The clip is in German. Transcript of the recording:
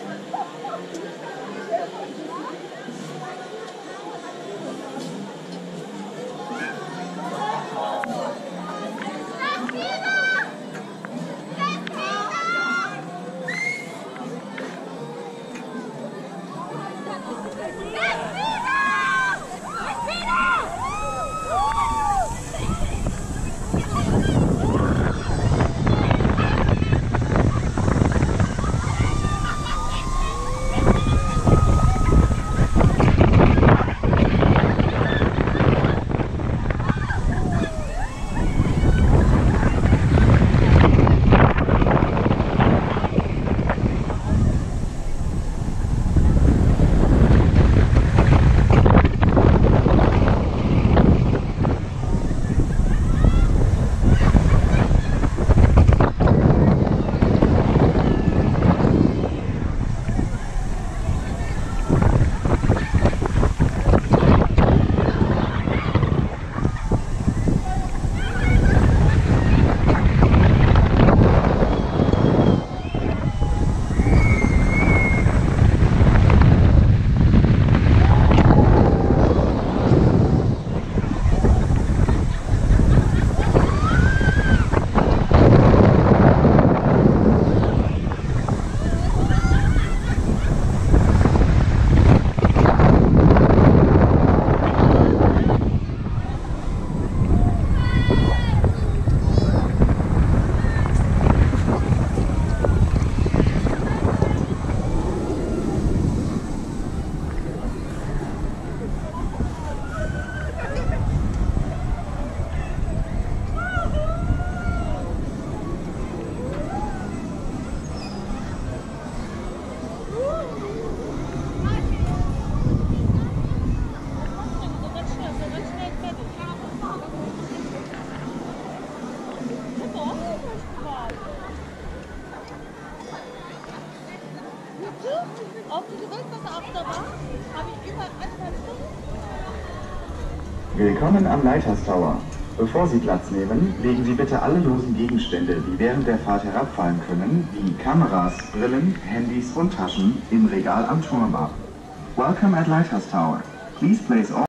よし! Willkommen am Lighthouse Tower. Bevor Sie Platz nehmen, legen Sie bitte alle losen Gegenstände, die während der Fahrt herabfallen können, wie Kameras, Brillen, Handys und Taschen, im Regal am Turm ab. Welcome at Lighthouse Tower. Please place all